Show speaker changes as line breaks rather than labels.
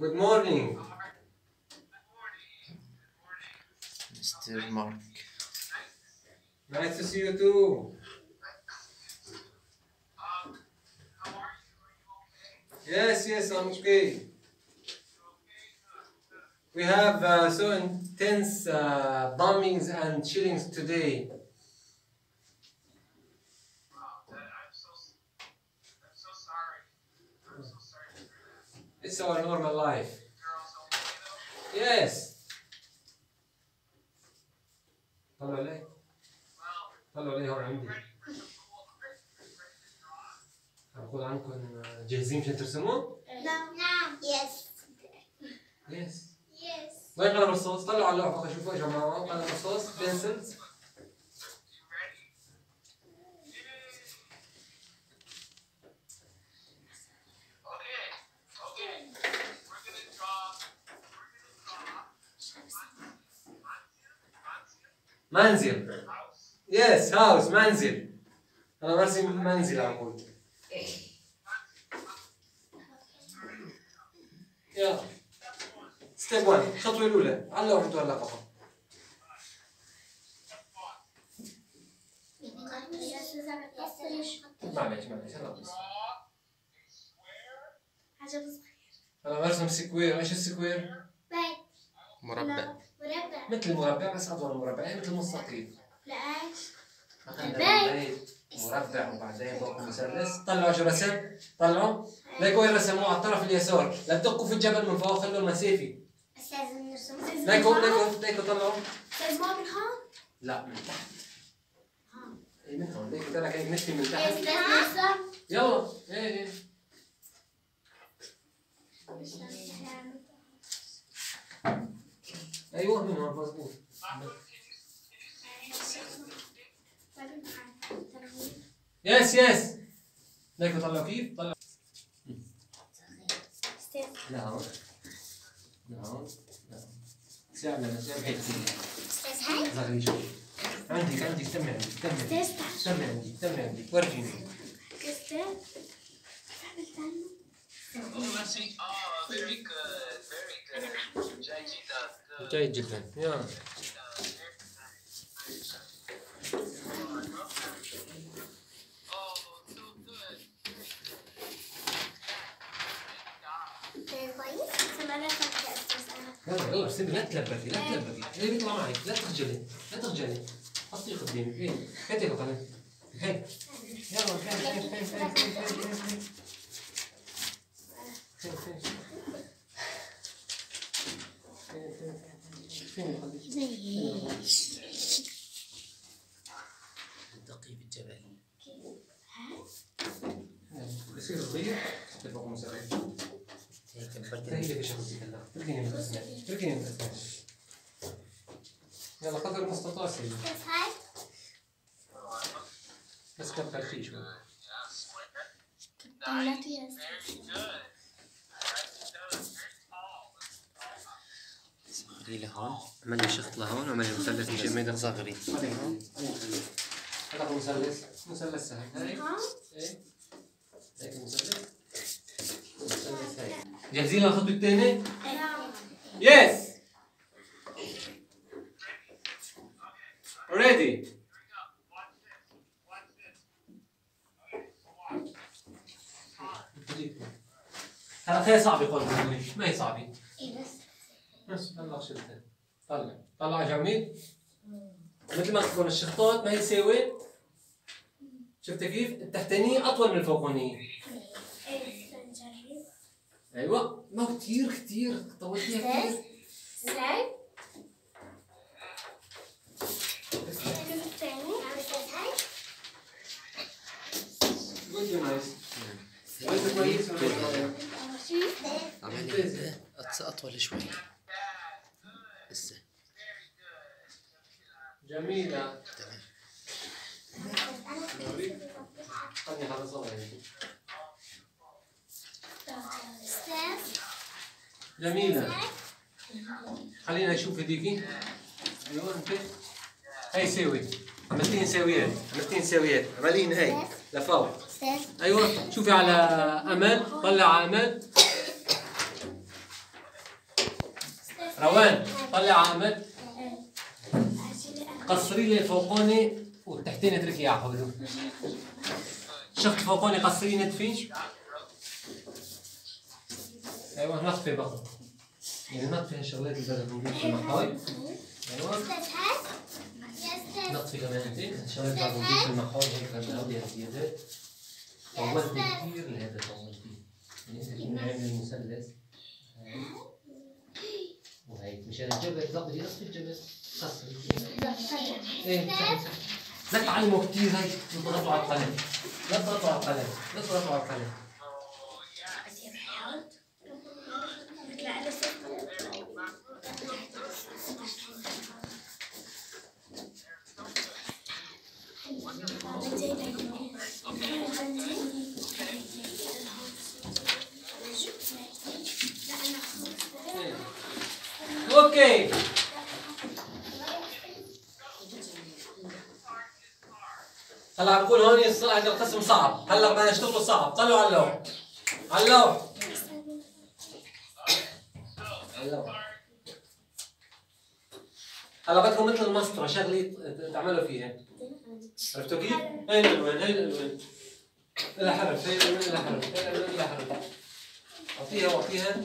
Good morning.
Mr. Mark.
Nice to see you too. Yes, yes, I'm okay. We have uh, so intense uh, bombings and killings today. It's our normal life. Yes. طلعوا لي طلعوا لي هون عندي أقول عنكم جاهزين عشان ترسموا؟
نعم yes
yes
yes
وين قلم الرصاص؟ طلعوا على اللوحة شوفوا يا جماعة قلم الرصاص pencils منزل. yes house منزل. أنا برسم منزل عم بقول يلا. step 1 الخطوة الأولى. على اللوحه هلا فقط معلش معلش هلا بس أنا برسم square. إيش ال square؟
مربع
مربع.
مثل المربع بس اطول مربع يعني مثل المستطيل مربع وبعدين فوق مثلث. طلعوا شو رسم؟ طلعوا. ليكوا وين رسموه؟ على الطرف اليسار. لا تدقوا في الجبل من فوق خلوا
نرسم
ليكوا ليكوا ليكوا طلعوا.
ما من هون؟
لا من تحت. اي من هون. ليكوا ترى هيك نفتي من تحت.
نرسم
يلا. إيه إيه. أيوه من يس يس. لك طلع كيف؟ طلع لا هون. لا هون. لا. سامع
أنا سامع
بعيد شوي عندك عندك تم عندك تم عندك. تم عندك تم عندك. ورجيني.
Oh, I see.
Oh, very good, very good. Jai Jita.
جيد جدا. يلا. يلا استني لا تلبثي لا إيه. تلبثي إيه، بيطلع لا تخجلي لا تخجلي. حطي قدامك هي هاتي يلا فين القلم؟
دقي بالجبل
يصير صغير تبقى اللي بشغل هلا تركيني من الاسنان تركيني من الاسنان يلا قدر المستطاع سيدي بس كتر فيه شوي
لي لهون
عمل شخط لهون وعمل لي مثلث مجمد
صغري أيوة.
هذا هو مثلث. مثلث سهل نعم. هيك مثلث. مثلث هيك جاهزين للخطوه الثانية؟ يس Ready. هلا خير صعب يقول ما هي صعبة.
إيه، بس
طلع شلتين طلع. طلع جميل. مثل ما تكون الشخطات ما هي ساوي شفت كيف؟ التحتانية أطول من الفوقانية. أيوة. ما هو كتير كتير. طولتيها كتير.
إزاي؟ الثاني
جميلة.
تمام.
خلني هذا صغير.
أستاذ.
جميلة. خلينا نشوف هديكي. أيوه أنت. هاي ساوي عملتين ساويات عملتين ساويات عملين هاي. لفوق. أيوه. شوفي على أمل. طلع على امل روان طلع عامد قصري لي الفوقاني والتحتاني اتركي يا حبيبي شفت فوقاني قصري نتفي أيوه نطفي بقى. يعني نطفي هالشغلات اللي بدنا نجيب في المحاي أيوه. نطفي كمان أنت. الشغلات اللي نجيب في المحاي هيك بدنا نودي هالزيادات طولت كثير لهذا طولتي يعني انت المثلث مشان الجبل ظبطي نصف الجبل قصري إيه صح صح لا تعلموا كثير هاي تضغطوا على القلم. لا تضغطوا على القلم لا تضغطوا على القلم okay هلا بقول هون هذا القسم صعب. هلا بدنا نشتغله صعب. طلعوا على اللوح على اللوح هلا بدكم مثل المسطره شغلة تعملوا فيها. عرفتوا كيف؟ هاي الالوان هاي الالوان لها حرف هاي الالوان لها حرف. هاي الالوان لها حرف. أعطيها واعطيها